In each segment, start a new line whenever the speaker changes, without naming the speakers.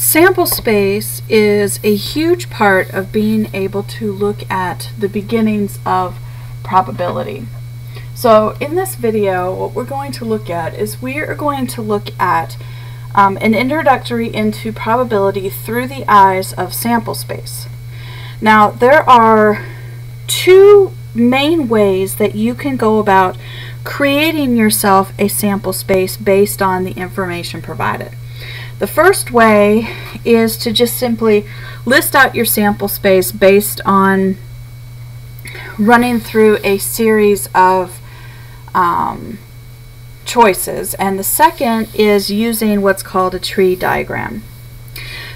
sample space is a huge part of being able to look at the beginnings of probability. So in this video, what we're going to look at is we are going to look at um, an introductory into probability through the eyes of sample space. Now, there are two main ways that you can go about creating yourself a sample space based on the information provided. The first way is to just simply list out your sample space based on running through a series of um, choices. And the second is using what's called a tree diagram.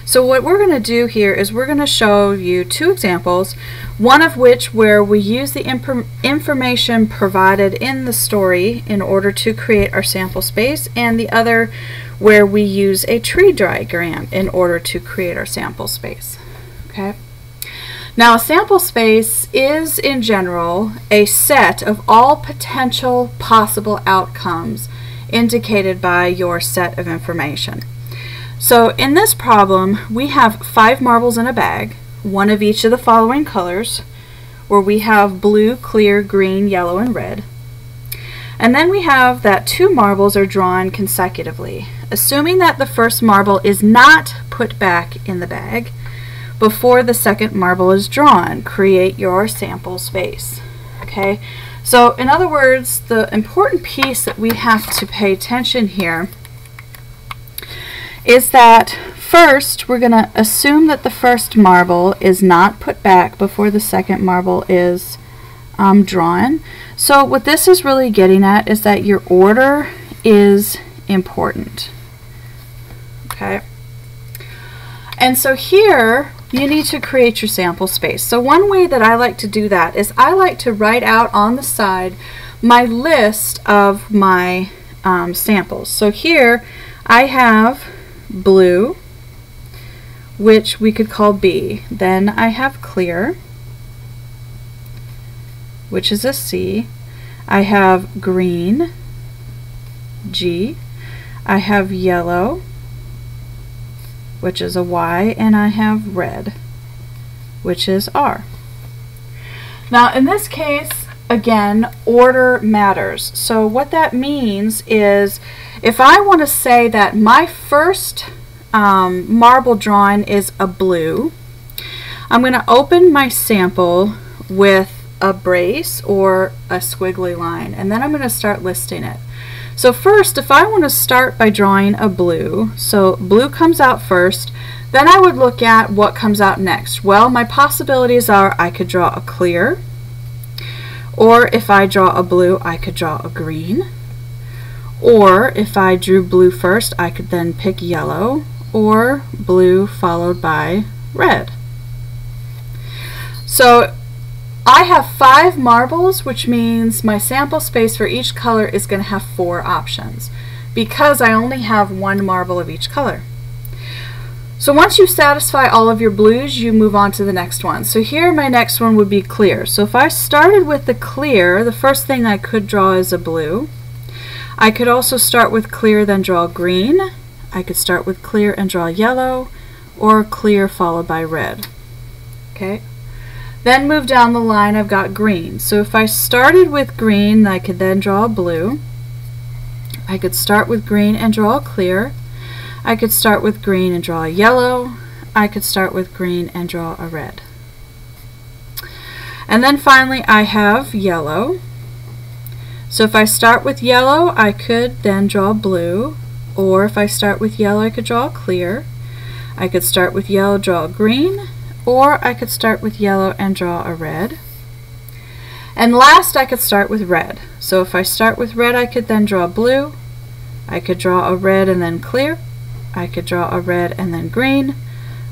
So what we're going to do here is we're going to show you two examples, one of which where we use the information provided in the story in order to create our sample space, and the other where we use a tree diagram in order to create our sample space. Okay. Now, a sample space is, in general, a set of all potential possible outcomes indicated by your set of information. So in this problem, we have five marbles in a bag, one of each of the following colors, where we have blue, clear, green, yellow, and red. And then we have that two marbles are drawn consecutively. Assuming that the first marble is not put back in the bag, before the second marble is drawn. Create your sample space. Okay, so in other words, the important piece that we have to pay attention here is that first we're going to assume that the first marble is not put back before the second marble is um, drawn. So what this is really getting at is that your order is important. Okay. And so here you need to create your sample space. So one way that I like to do that is I like to write out on the side my list of my um, samples. So here I have blue, which we could call B. Then I have clear, which is a C. I have green, G. I have yellow, which is a Y, and I have red, which is R. Now in this case, again, order matters. So what that means is if I want to say that my first um, marble drawing is a blue, I'm going to open my sample with a brace or a squiggly line, and then I'm going to start listing it. So first, if I want to start by drawing a blue, so blue comes out first, then I would look at what comes out next. Well, my possibilities are I could draw a clear, or if I draw a blue, I could draw a green, or if I drew blue first, I could then pick yellow, or blue followed by red. So I have five marbles, which means my sample space for each color is going to have four options because I only have one marble of each color. So once you satisfy all of your blues, you move on to the next one. So here my next one would be clear. So if I started with the clear, the first thing I could draw is a blue. I could also start with clear, then draw green. I could start with clear and draw yellow, or clear followed by red. Okay. Then move down the line, I've got green. So if I started with green, I could then draw blue. I could start with green and draw clear. I could start with green and draw yellow. I could start with green and draw a red. And then finally I have yellow. So if I start with yellow, I could then draw blue. Or if I start with yellow, I could draw clear. I could start with yellow, draw green, or I could start with yellow and draw a red. And last I could start with red. So if I start with red I could then draw blue, I could draw a red and then clear, I could draw a red and then green,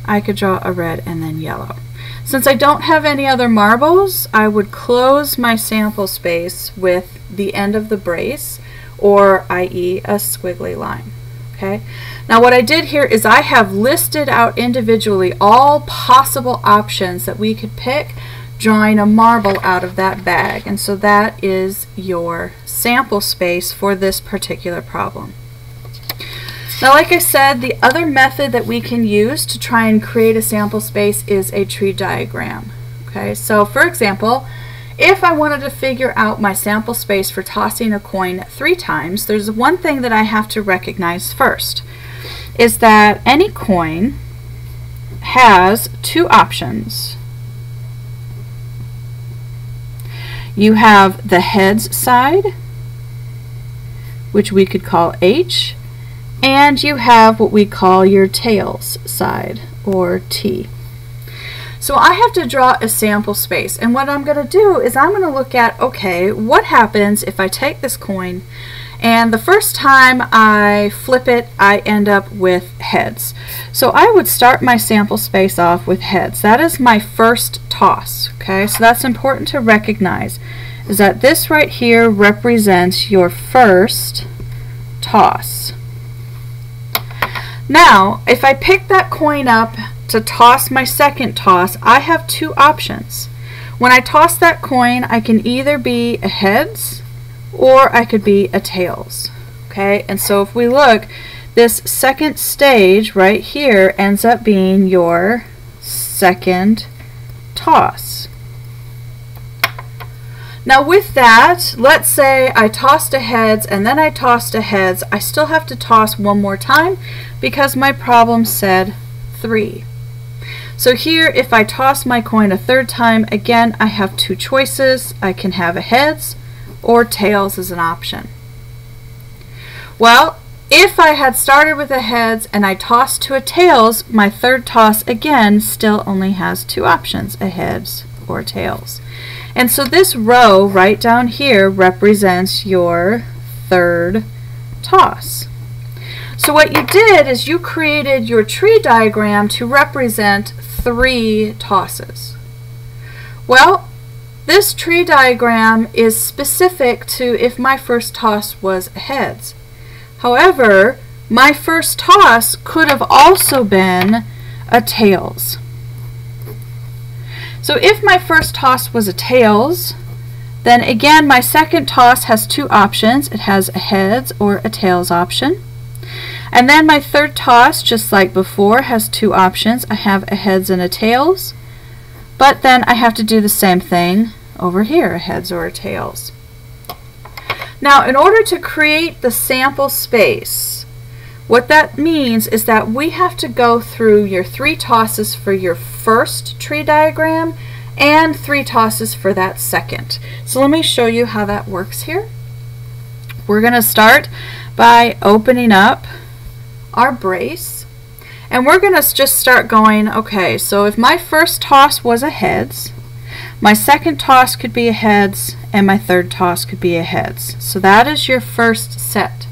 I could draw a red and then yellow. Since I don't have any other marbles, I would close my sample space with the end of the brace, or i.e. a squiggly line. Okay. Now what I did here is I have listed out individually all possible options that we could pick drawing a marble out of that bag. And so that is your sample space for this particular problem. Now, like I said, the other method that we can use to try and create a sample space is a tree diagram. Okay, so for example, if I wanted to figure out my sample space for tossing a coin three times, there's one thing that I have to recognize first, is that any coin has two options. You have the heads side, which we could call H, and you have what we call your tails side, or T. So I have to draw a sample space, and what I'm going to do is I'm going to look at, okay, what happens if I take this coin, and the first time I flip it, I end up with heads. So I would start my sample space off with heads. That is my first toss, okay? So that's important to recognize, is that this right here represents your first toss. Now, if I pick that coin up to toss my second toss, I have two options. When I toss that coin, I can either be a heads or I could be a tails. Okay, and so if we look, this second stage right here ends up being your second toss. Now with that, let's say I tossed a heads and then I tossed a heads. I still have to toss one more time because my problem said 3. So here, if I toss my coin a third time, again, I have two choices. I can have a heads or tails as an option. Well, if I had started with a heads and I tossed to a tails, my third toss again still only has two options, a heads or tails. And so this row right down here represents your third toss. So what you did is you created your tree diagram to represent three tosses. Well, this tree diagram is specific to if my first toss was heads. However, my first toss could have also been a tails. So if my first toss was a tails, then again my second toss has two options. It has a heads or a tails option. And then my third toss, just like before, has two options. I have a heads and a tails. But then I have to do the same thing over here, a heads or a tails. Now, in order to create the sample space, what that means is that we have to go through your three tosses for your first tree diagram and three tosses for that second. So let me show you how that works here. We're going to start by opening up our brace and we're going to just start going, okay, so if my first toss was a heads, my second toss could be a heads, and my third toss could be a heads. So that is your first set.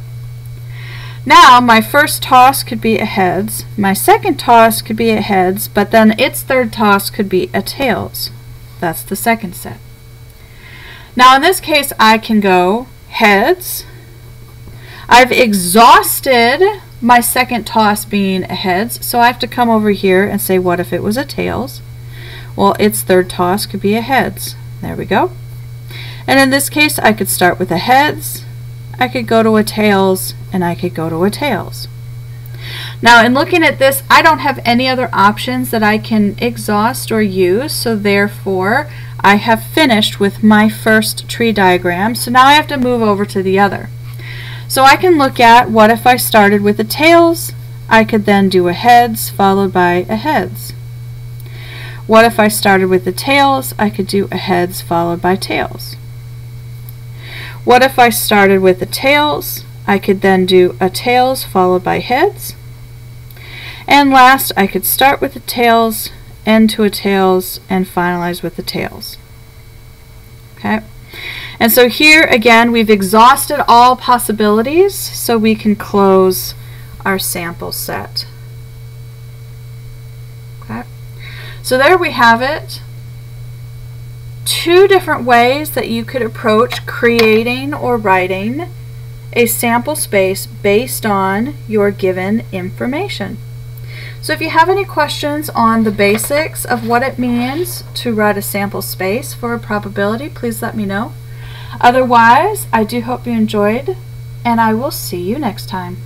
Now, my first toss could be a heads, my second toss could be a heads, but then its third toss could be a tails. That's the second set. Now, in this case, I can go heads. I've exhausted my second toss being a heads, so I have to come over here and say, what if it was a tails? Well, its third toss could be a heads. There we go. And in this case, I could start with a heads, I could go to a tails, and I could go to a tails. Now in looking at this, I don't have any other options that I can exhaust or use, so therefore I have finished with my first tree diagram, so now I have to move over to the other. So I can look at what if I started with a tails, I could then do a heads followed by a heads. What if I started with the tails, I could do a heads followed by tails. What if I started with the tails? I could then do a tails followed by heads. And last, I could start with the tails, end to a tails, and finalize with the tails. Okay. And so here, again, we've exhausted all possibilities, so we can close our sample set. Okay. So there we have it two different ways that you could approach creating or writing a sample space based on your given information. So if you have any questions on the basics of what it means to write a sample space for a probability, please let me know. Otherwise, I do hope you enjoyed, and I will see you next time.